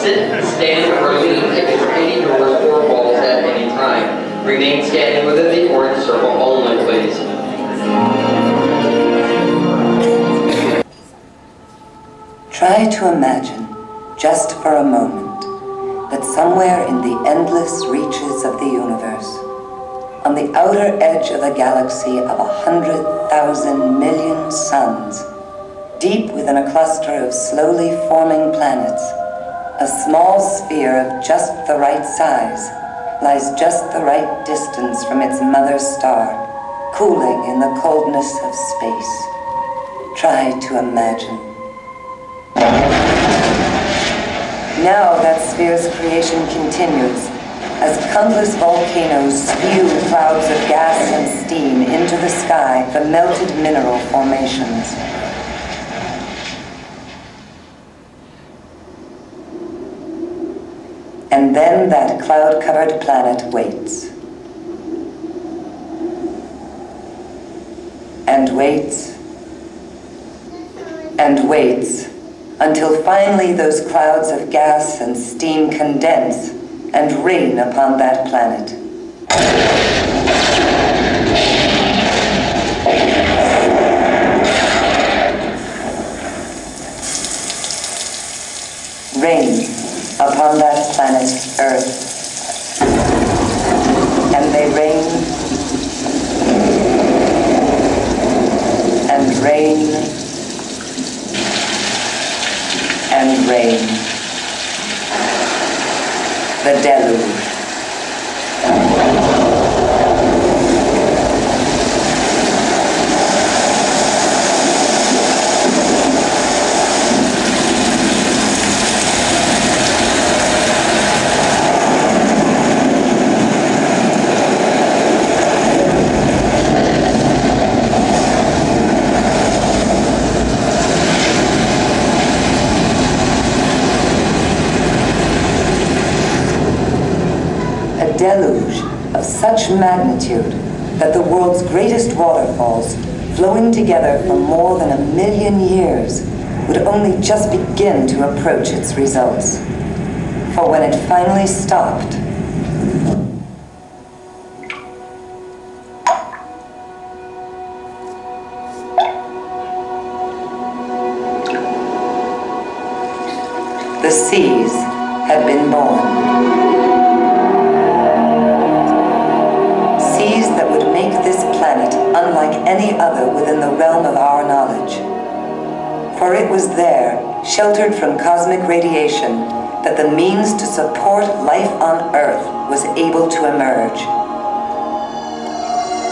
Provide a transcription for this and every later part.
sit, stand, or lean against any doors or walls at any time. Remain standing within the orange circle only, please. Try to imagine, just for a moment, that somewhere in the endless reaches of the universe, on the outer edge of a galaxy of a hundred thousand million suns, deep within a cluster of slowly forming planets, a small sphere of just the right size lies just the right distance from its mother star, cooling in the coldness of space. Try to imagine. Now that sphere's creation continues as countless volcanoes spew clouds of gas and steam into the sky from melted mineral formations. And then that cloud-covered planet waits. And waits. And waits until finally those clouds of gas and steam condense and rain upon that planet. Rain upon that planet Earth. And they rain and rain and rain. The deluge. a deluge of such magnitude that the world's greatest waterfalls, flowing together for more than a million years, would only just begin to approach its results. For when it finally stopped, the seas had been born. Any other within the realm of our knowledge. For it was there, sheltered from cosmic radiation, that the means to support life on Earth was able to emerge.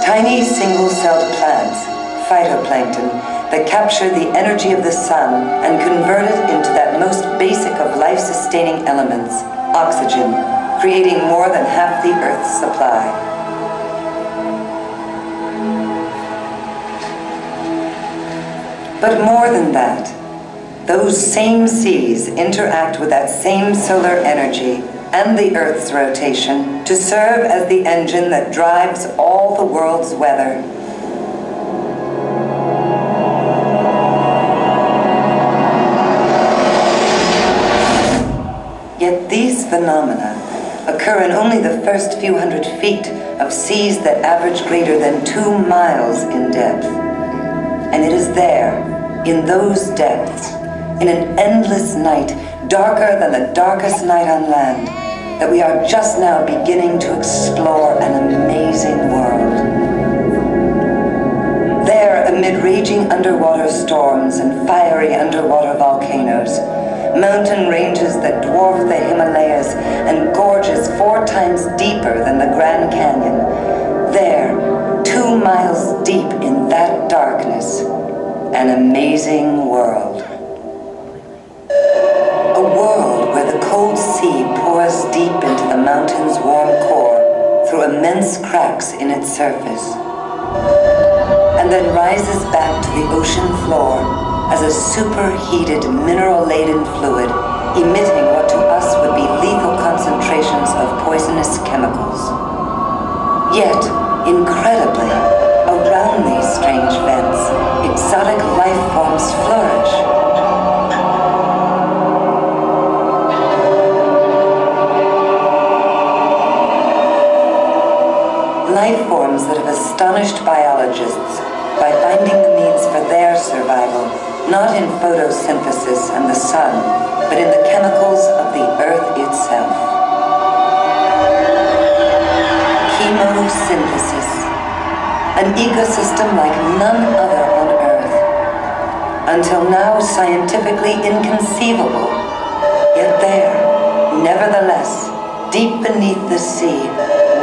Tiny single-celled plants, phytoplankton, that capture the energy of the sun and convert it into that most basic of life-sustaining elements, oxygen, creating more than half the Earth's supply. But more than that, those same seas interact with that same solar energy and the Earth's rotation to serve as the engine that drives all the world's weather. Yet these phenomena occur in only the first few hundred feet of seas that average greater than two miles in depth. And it is there, in those depths, in an endless night, darker than the darkest night on land, that we are just now beginning to explore an amazing world. There, amid raging underwater storms and fiery underwater volcanoes, mountain ranges that dwarf the Himalayas and gorges four times deeper than the Grand Canyon, there, two miles deep in that darkness, an amazing world. A world where the cold sea pours deep into the mountain's warm core through immense cracks in its surface, and then rises back to the ocean floor as a superheated mineral-laden fluid emitting what to us would be lethal concentrations of poisonous chemicals. Yet, incredibly, around these strange vents, exotic life forms flourish. Life forms that have astonished biologists by finding the means for their survival, not in photosynthesis and the sun, but in the chemicals of the earth itself. Chemosynthesis, an ecosystem like none other until now scientifically inconceivable, yet there, nevertheless, deep beneath the sea,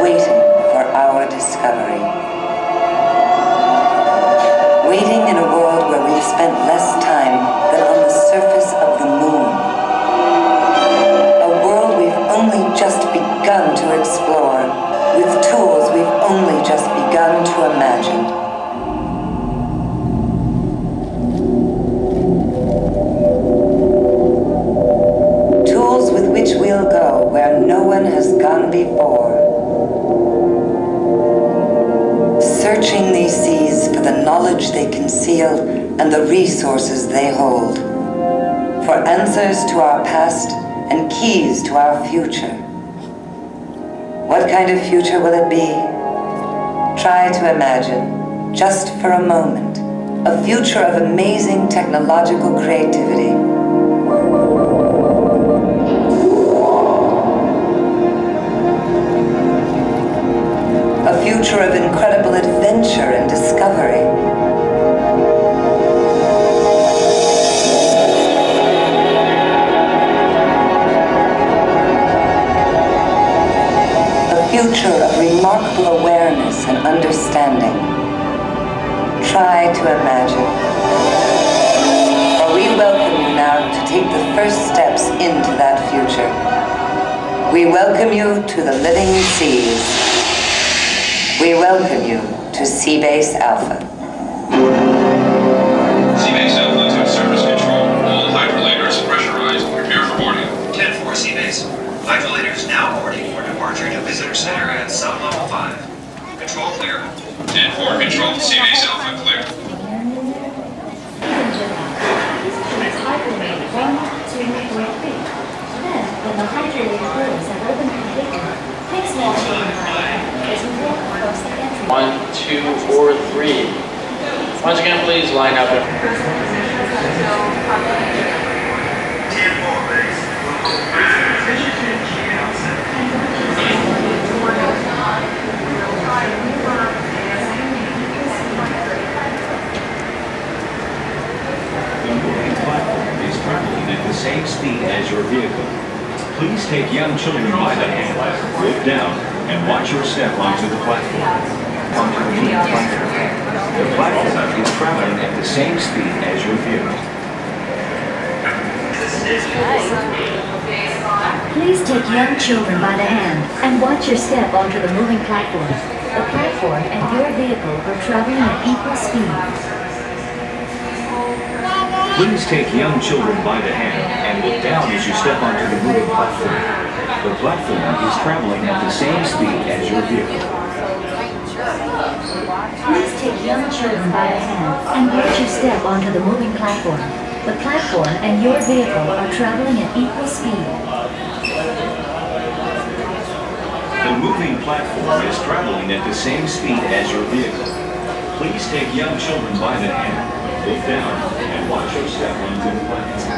waiting for our discovery. Waiting in a world where we've spent less time than on the surface of the moon. A world we've only just begun to explore, our future. What kind of future will it be? Try to imagine, just for a moment, a future of amazing technological creativity. A future of incredible adventure and discovery. A future of remarkable awareness and understanding. Try to imagine. For we welcome you now to take the first steps into that future. We welcome you to the living seas. We welcome you to Seabase Alpha. Seabase Alpha to Surface Control. All hydrolators pressurized. Prepare for boarding. 10-4 Seabase. Hydrolators now boarding for departure to Visitor Center at sub-level 5. Control clear. 10-4 Control. Seabase Alpha clear. When the hydrated fluids have all been completed, take chain as you walk across the entry. One, two, or three. Once again, please line up. 10-4 base. The moving platform is traveling at the same speed as your vehicle. Please take young children by the hand, look down, and watch your step onto the platform. Onto the moving platform. The platform is traveling at the same speed as your vehicle. Please take young children by the hand and watch your step onto the moving platform. The platform and your vehicle are traveling at equal speed. Please take young children by the hand and look down as you step onto the moving platform. The platform is traveling at the same speed as your vehicle. Please take young children by the hand and watch your step onto the moving platform. The platform and your vehicle are traveling at equal speed. The moving platform is traveling at the same speed as your vehicle. Please take young children by the hand, look down, and watch your step platform.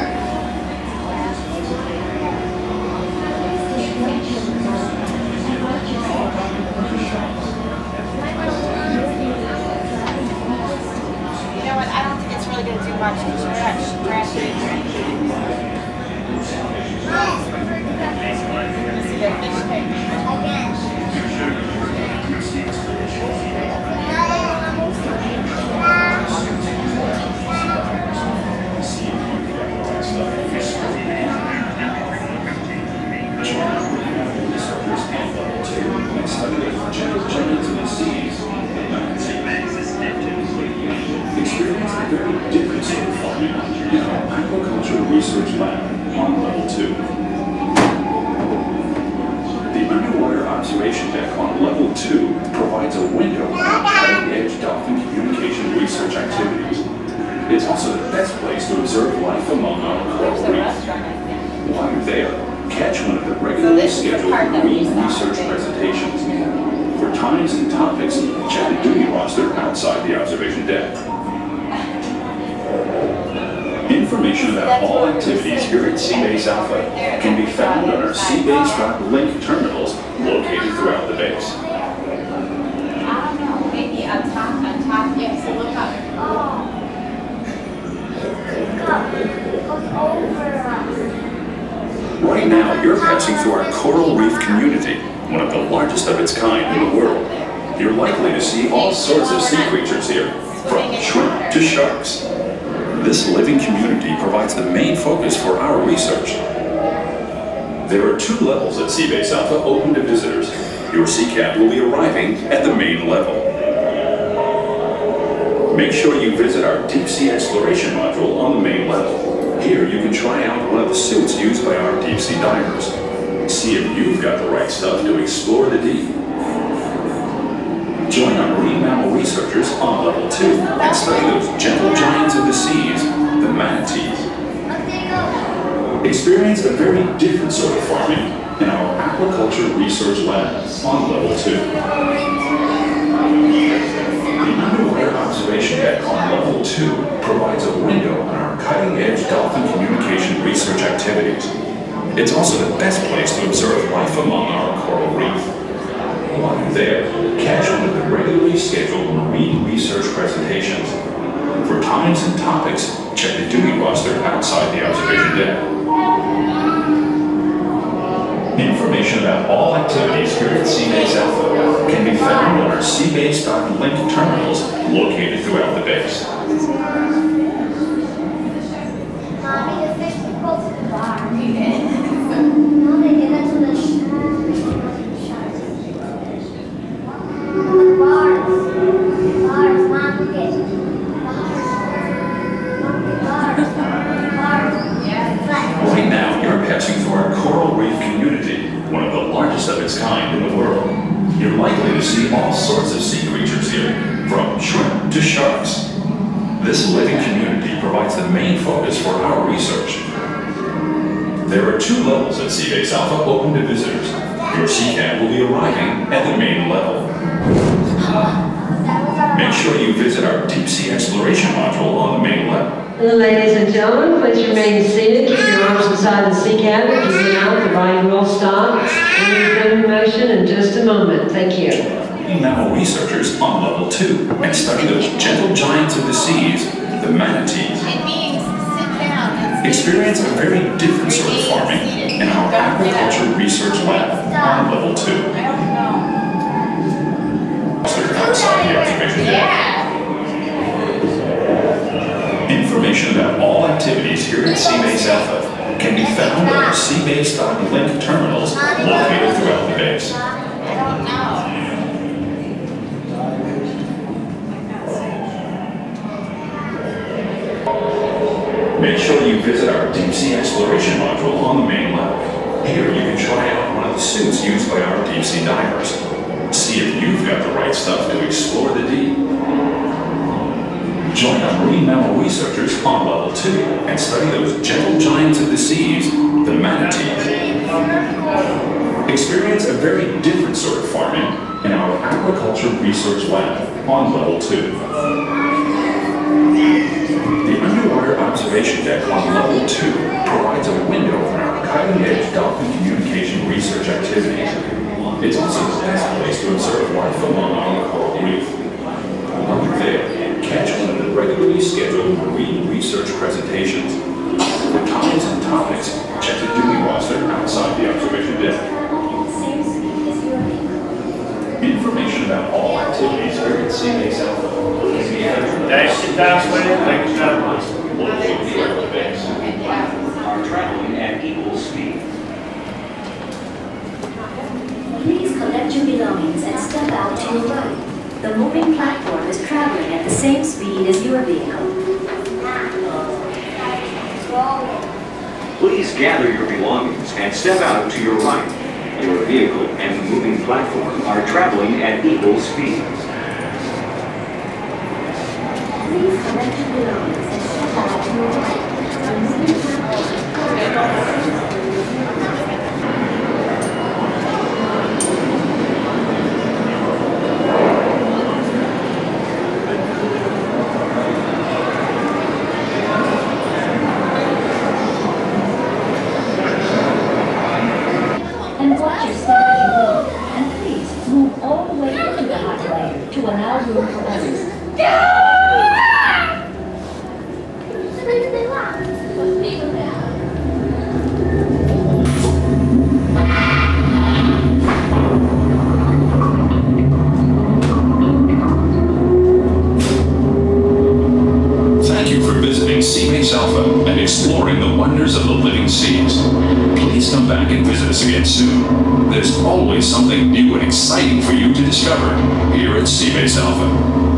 You know what, I don't think it's really gonna do much stretch, stretch it. See that fish tank? Experience think. While you're there, catch one of the regularly this is the scheduled part that we marine research presentations. For times and topics, check the duty roster outside the observation deck. Information about all activities here at Seabase Alpha can be found on our Seabase.link terminals located throughout the base. I don't know, maybe on top, on top, yeah, so look up. Right now, you're passing through our coral reef community, one of the largest of its kind in the world. You're likely to see all sorts of sea creatures here, from shrimp to sharks. This living community provides the main focus for our research. There are two levels at Seabase Alpha open to visitors. Your Sea Cab will be arriving at the main level. Make sure you visit our deep sea exploration module on the main level. Here you can try out one of the suits used by our deep sea divers. See if you've got the right stuff to explore the deep. Join our marine mammal researchers on level 2 and study those gentle giants of the seas, the manatees. Experience a very different sort of farming in our aquaculture research lab on level 2. The observation deck on level 2 provides a window on our cutting-edge dolphin communication research activities. It's also the best place to observe life among our coral reef. While you're there, catch one of the regularly scheduled marine research presentations. For times and topics, check the duty roster outside the observation deck. Information about all activities here at Seabase Alpha can be found on our Seabase.link terminals located throughout the base. Sure you visit our deep sea exploration module on the main level. Ladies and gentlemen, please remain seated. Keep your arms inside the sea cabin. Keep them out. The riding will stop. We'll resume motion in just a moment. Thank you. Mammal researchers on level 2 and study those gentle giants of the seas, the manatees. It means sit down Experience a very different sort of farming in our aquaculture research lab on level 2. Yeah. Information about all activities here at Seabase Alpha can be found on our Seabase.link terminals located throughout the base. Make sure you visit our deep sea exploration module on the main level. Here you can try out one of the suits used by our deep sea divers. See if you've got the right stuff to explore the deep. Join our marine mammal researchers on level 2 and study those gentle giants of the seas, the manatees. Experience a very different sort of farming in our aquaculture research lab on level 2. The underwater observation deck on level 2 provides a window on our cutting-edge dolphin communication research activities. It's also the best place to observe life among our coral reef. While there, catch one of the regularly scheduled marine research presentations. For times and topics, check the duty roster outside the observation deck. Information about all activities here at Seabase Alpha be found Guys, sit down, please. Thank you, gentlemen. located throughout the base. Are traveling at equal speed. Please collect your belongings and step out to your right. The moving platform is traveling at the same speed as your vehicle. Please gather your belongings and step out to your right. Your vehicle and the moving platform are traveling at equal speed. Please collect your belongings and step out to your right. Living seas. Please come back and visit us again soon. There's always something new and exciting for you to discover here at Seabase Alpha.